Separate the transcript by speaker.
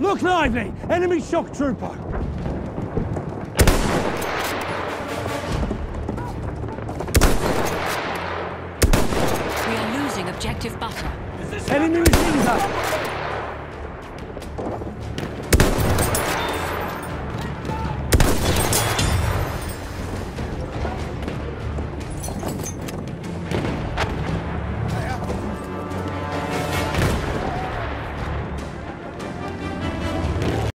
Speaker 1: Look lively! Enemy shock trooper!
Speaker 2: We are losing objective butter.
Speaker 1: Enemy machine gun!